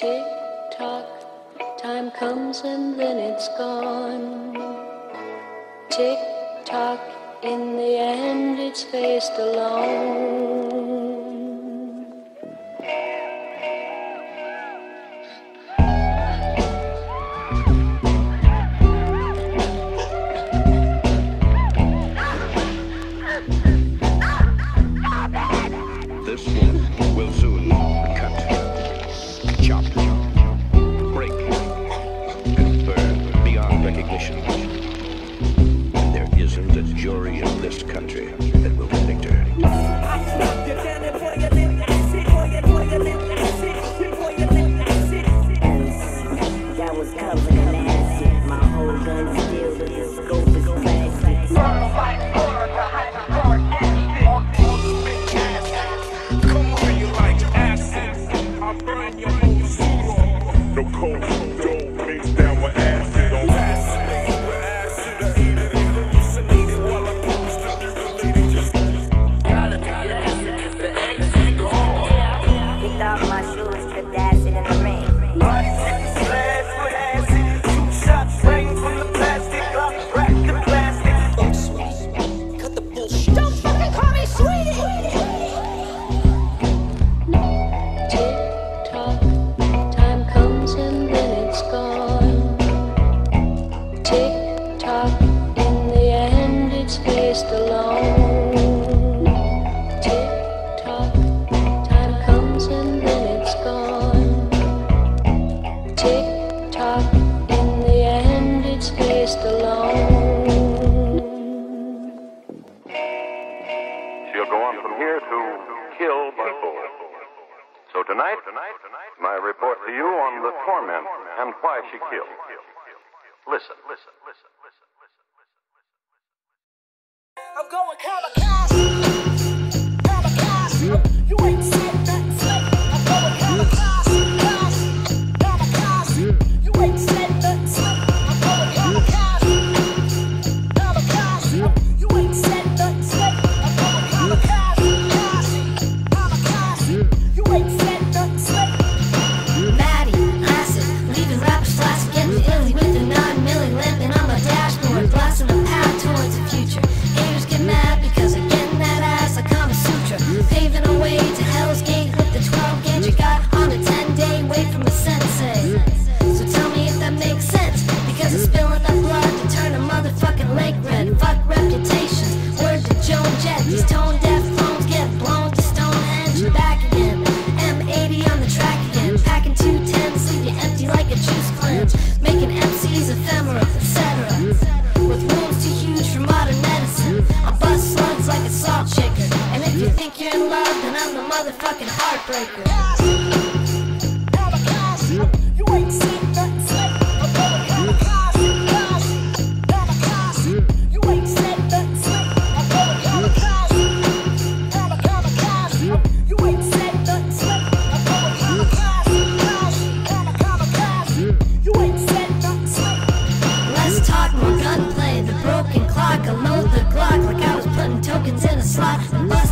Tick tock, time comes and then it's gone. Tick tock, in the end it's faced alone. fury in this country. to you on the torment and why she killed. Listen, listen, listen, listen. I'm going kamikaze. Kamikaze. You ain't seen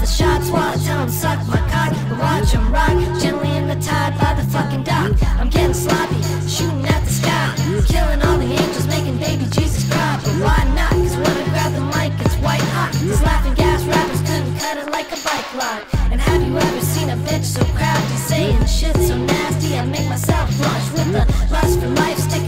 the shots while I tell them suck my cock and watch them rock. Gently in the tide by the fucking dock. I'm getting sloppy, shooting at the sky. Killing all the angels, making baby Jesus cry. But why not? Cause when I grab the mic, it's white hot. These laughing gas rappers couldn't cut it like a bike lock. And have you ever seen a bitch so crafty saying shit so nasty? I make myself blush with the lust for life. Stick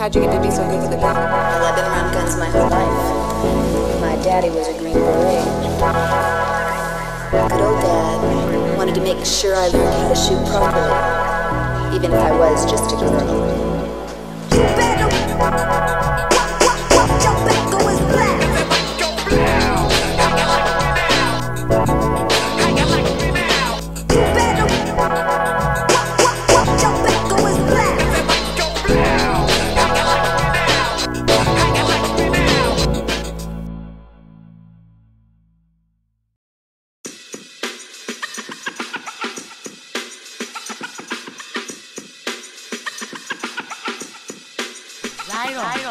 How'd you get to be so good with a gun? Well, I've been around guns my whole life. My daddy was a Green Beret. Good old dad wanted to make sure I learned how to shoot properly, even if I was just a girl. 还有还有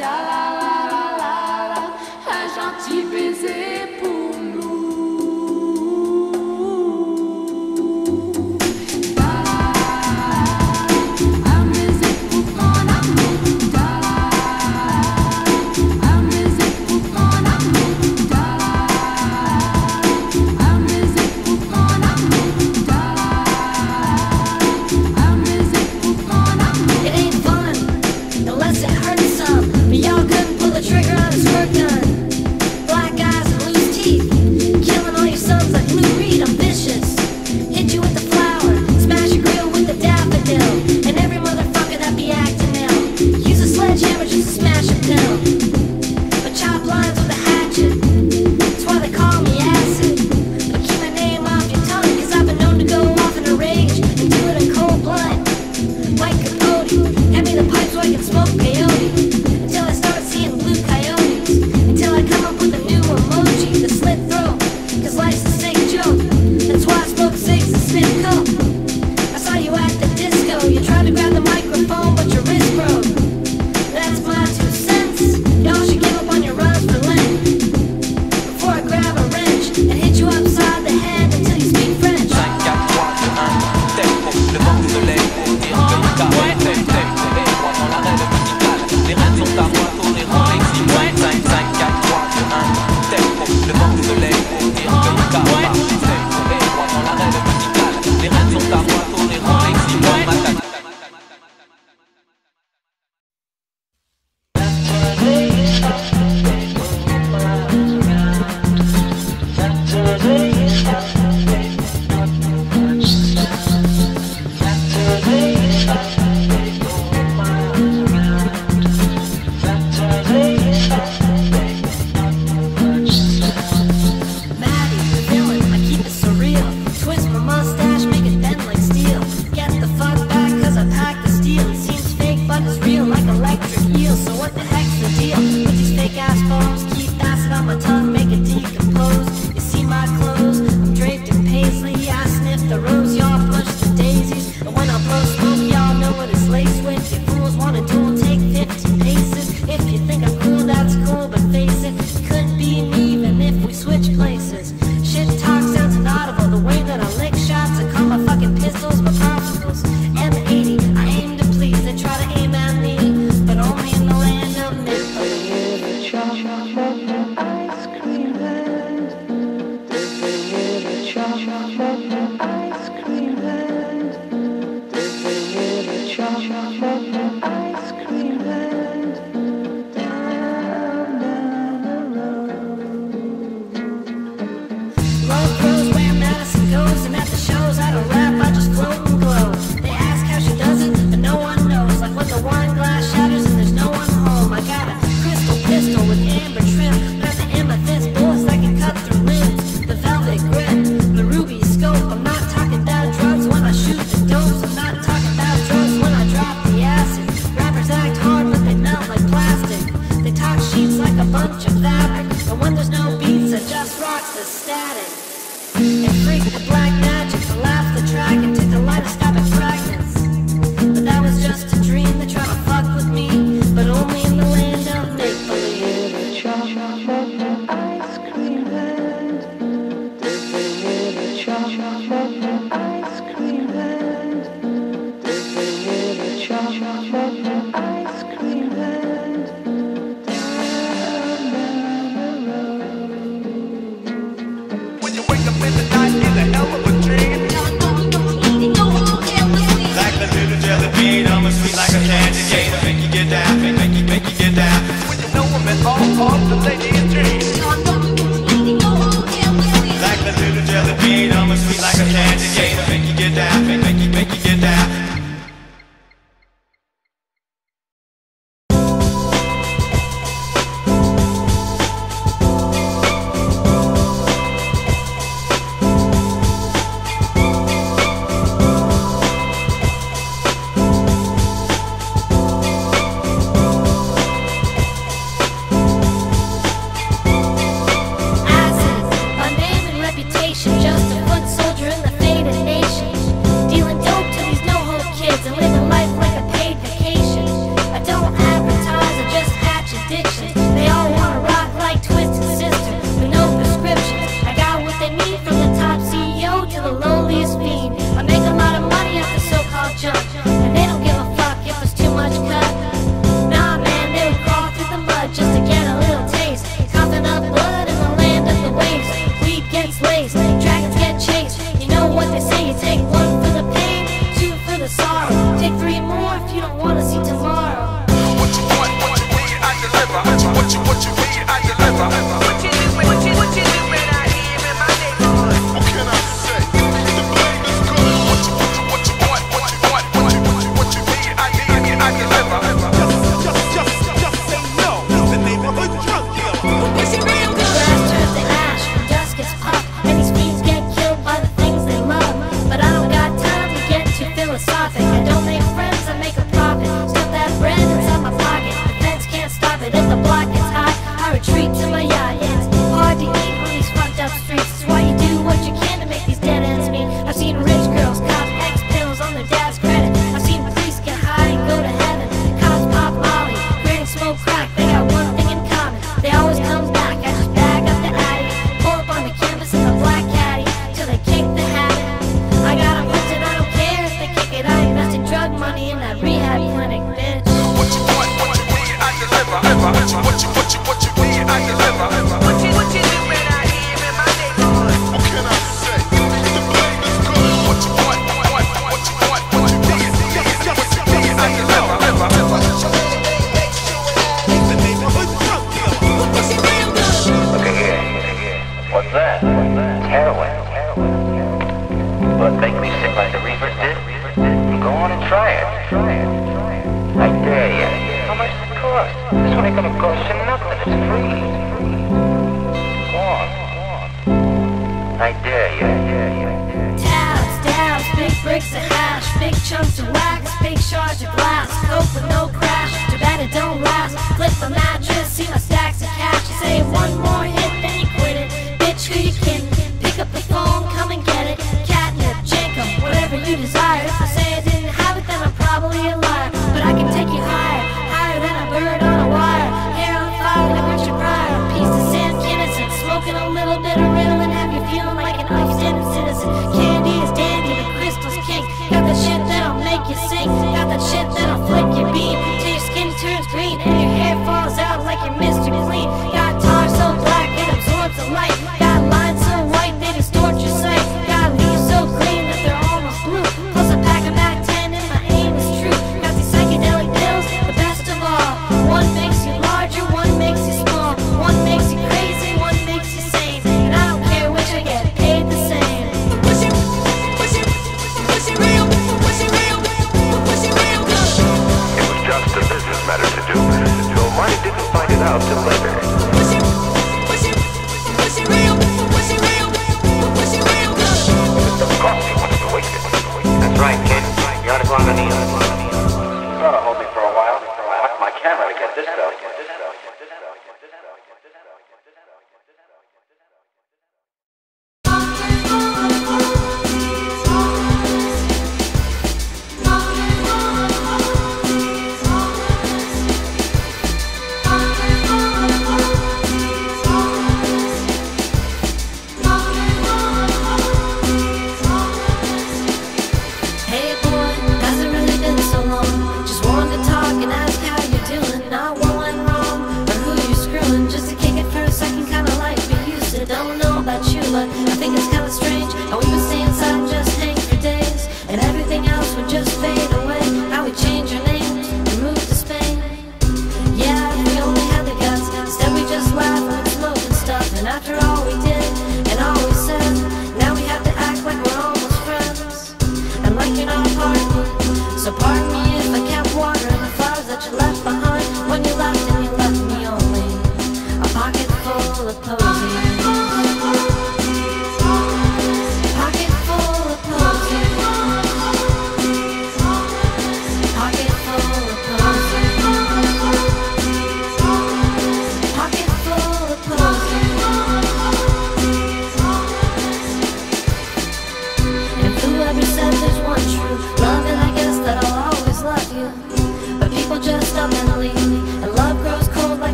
家 what you need, I deliver.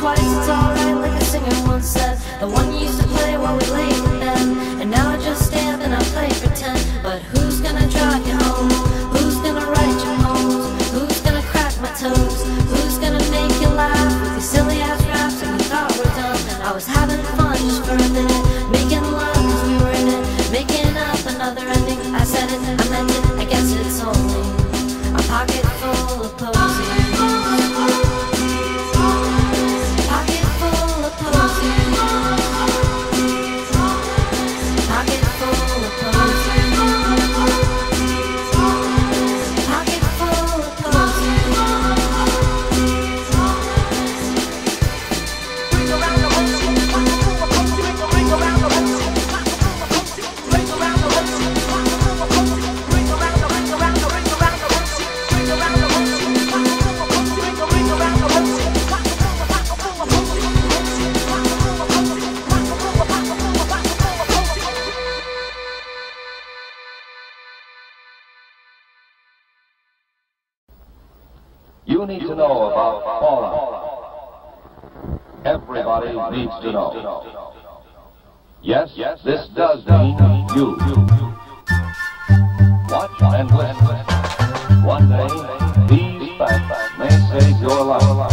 Twice, need to know about fallout. Everybody needs to know. Yes, this does mean you. Watch and listen. One day, these facts may save your life.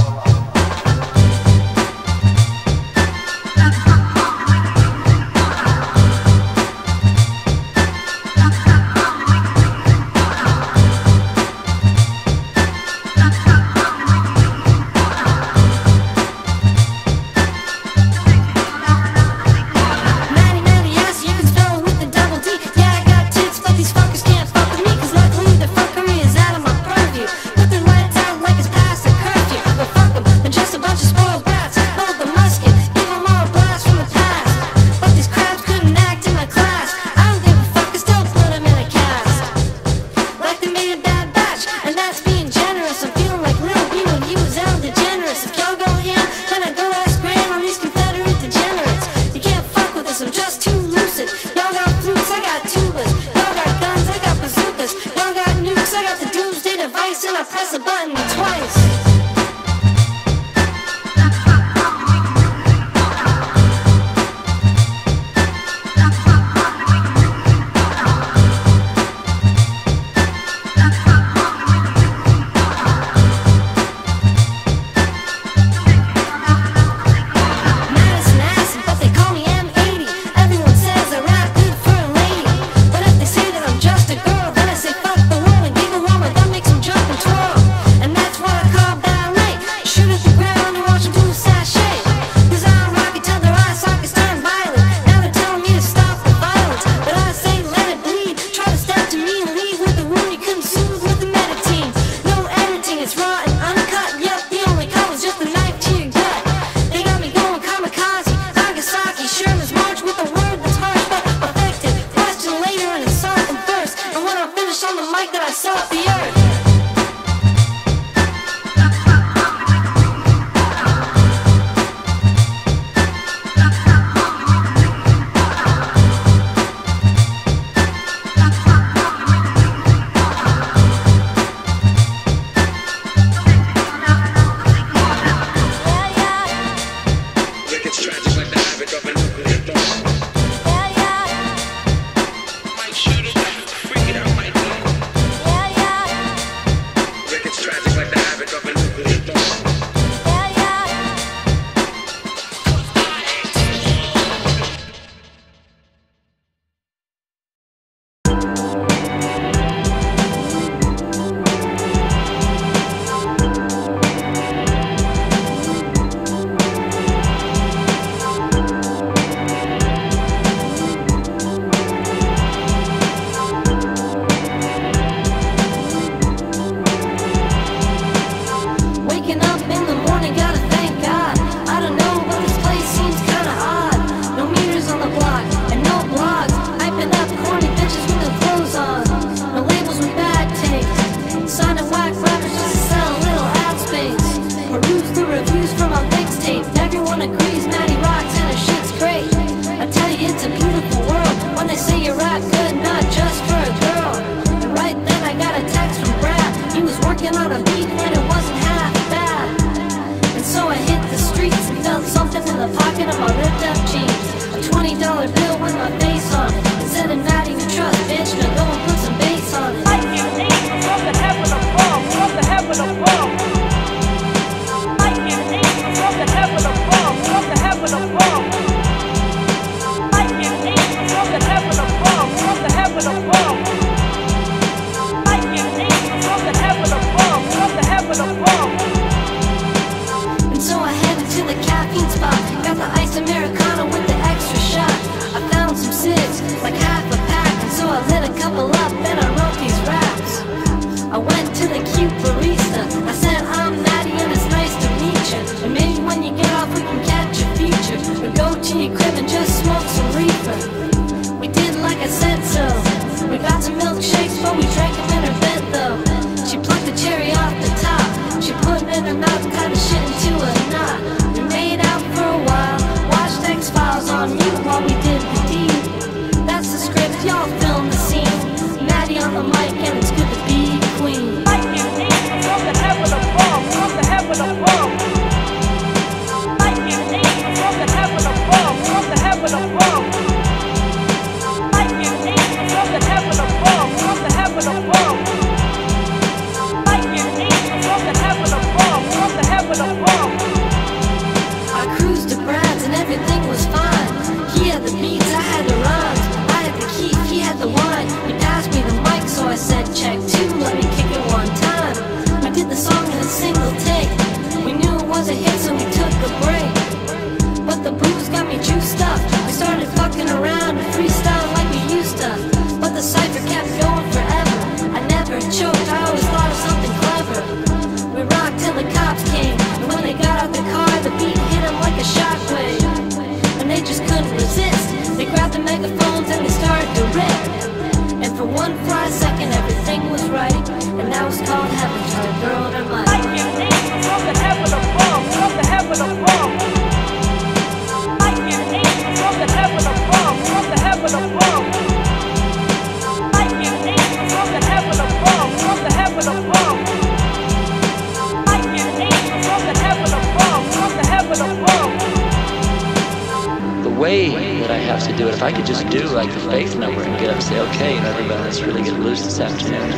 Have to do it, if I could just do like the faith number and get up and say, okay, you know, everybody, let's really get loose this afternoon.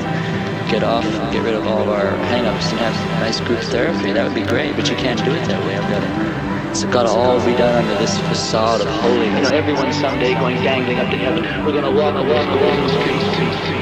Get off, get rid of all of our hang-ups and have nice group therapy, that would be great, but you can't do it that way. I've got to, it's got to all be done under this facade of holiness. You know, everyone someday going dangling up to heaven. We're going to walk street, street.